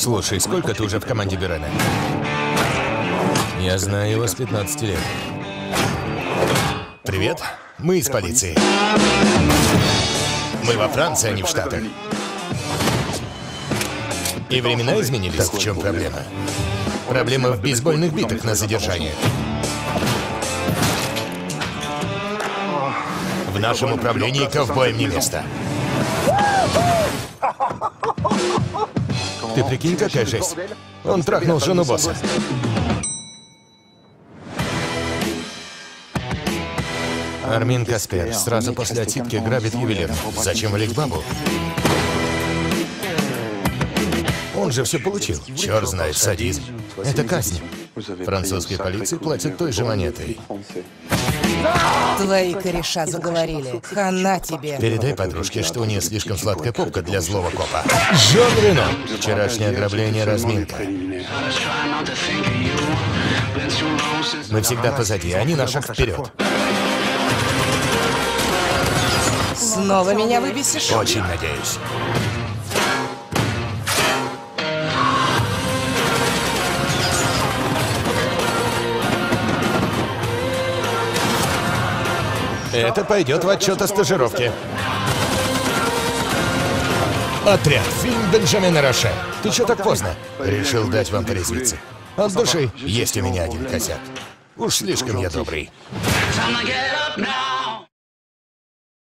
Слушай, сколько ты уже в команде Бюрена? Я знаю его с 15 лет. Привет, мы из полиции. Мы во Франции, а не в Штатах. И времена изменились. В чем проблема? Проблема в бейсбольных битах на задержание. В нашем управлении ковбоем не место. Ты прикинь, какая жесть. Он трахнул жену босса. Армин Каспер сразу после отсидки грабит ювелир. Зачем валить бабу? Он же все получил. Черт знает, садизм. Это казнь. Французские полиции платят той же монетой. Твои кореша заговорили. Хана тебе. Передай подружке, что у нее слишком сладкая попка для злого копа. Жон Рено. Вчерашнее ограбление разминка. Мы всегда позади, они на шаг вперед. Снова меня выбесишь? Очень надеюсь. Это пойдет в отчет о стажировке. Отряд. Фильм Бенджамина Роше. Ты что так поздно? Решил дать вам порезвиться. От души есть у меня один косяк. Уж слишком я добрый.